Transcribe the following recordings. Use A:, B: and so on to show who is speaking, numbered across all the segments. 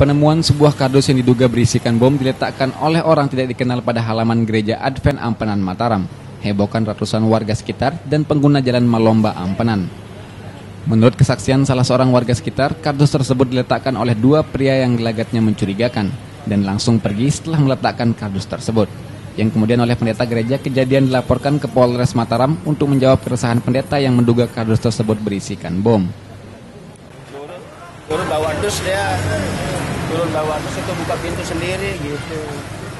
A: Penemuan sebuah kardus yang diduga berisikan bom diletakkan oleh orang tidak dikenal pada halaman gereja Advent Ampenan Mataram. Hebohkan ratusan warga sekitar dan pengguna jalan Malomba Ampenan. Menurut kesaksian salah seorang warga sekitar, kardus tersebut diletakkan oleh dua pria yang gelagatnya mencurigakan dan langsung pergi setelah meletakkan kardus tersebut. Yang kemudian oleh pendeta gereja kejadian dilaporkan ke Polres Mataram untuk menjawab keresahan pendeta yang menduga kardus tersebut berisikan bom.
B: Turun bawa dus dia turun bawa dus itu buka pintu sendiri gitu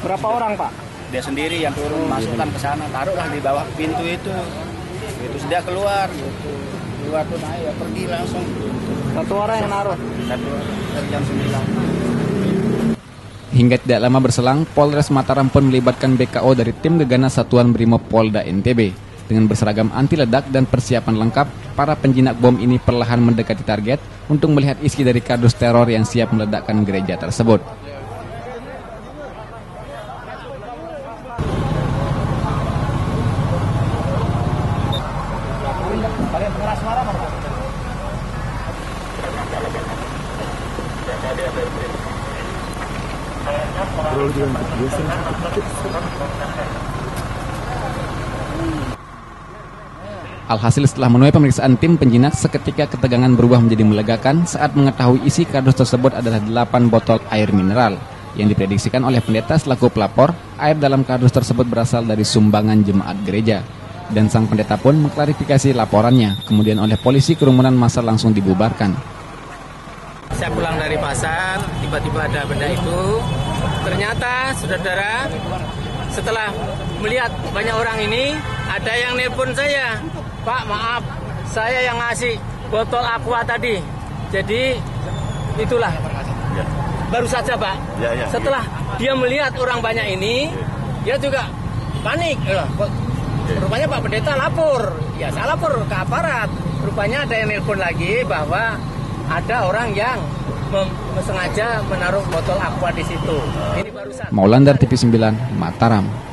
C: Berapa orang Pak?
B: dia sendiri yang turun masukkan ke sana taruhlah di bawah pintu itu itu dia keluar gitu keluar tuh naik ya pergi langsung
C: Satu orang yang naruh.
B: satu dari jam 9
A: Hingga tidak lama berselang, Polres Mataram pun melibatkan BKO dari tim Gegana Satuan Brimob Polda NTB. Dengan berseragam anti ledak dan persiapan lengkap, para penjinak bom ini perlahan mendekati target untuk melihat isi dari kardus teror yang siap meledakkan gereja tersebut. Alhasil setelah menuai pemeriksaan tim penjinak, seketika ketegangan berubah menjadi melegakan saat mengetahui isi kardus tersebut adalah 8 botol air mineral. Yang diprediksikan oleh pendeta selaku pelapor, air dalam kardus tersebut berasal dari sumbangan jemaat gereja. Dan sang pendeta pun mengklarifikasi laporannya, kemudian oleh polisi kerumunan massa langsung dibubarkan.
D: Saya pulang dari pasar, tiba-tiba ada benda itu. Ternyata, saudara, setelah melihat banyak orang ini, ada yang nelpon saya. Pak, maaf, saya yang ngasih botol aqua tadi. Jadi, itulah. Baru saja, Pak. Setelah dia melihat orang banyak ini, dia juga panik. Loh, kok Rupanya Pak Pendeta lapor. Ya, saya lapor ke aparat. Rupanya ada yang nelpon lagi bahwa ada orang yang sengaja menaruh botol aqua di situ. Ini barusan.
A: Maulandar TV 9, Mataram.